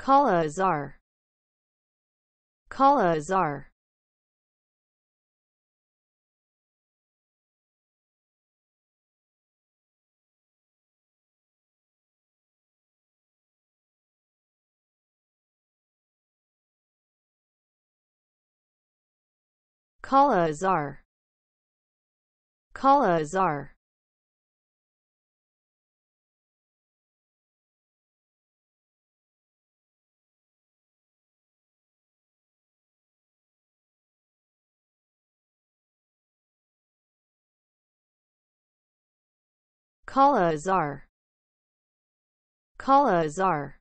Kala Azar Kala Azar Kala Azar Kala Azar Kala Azar Kala Azar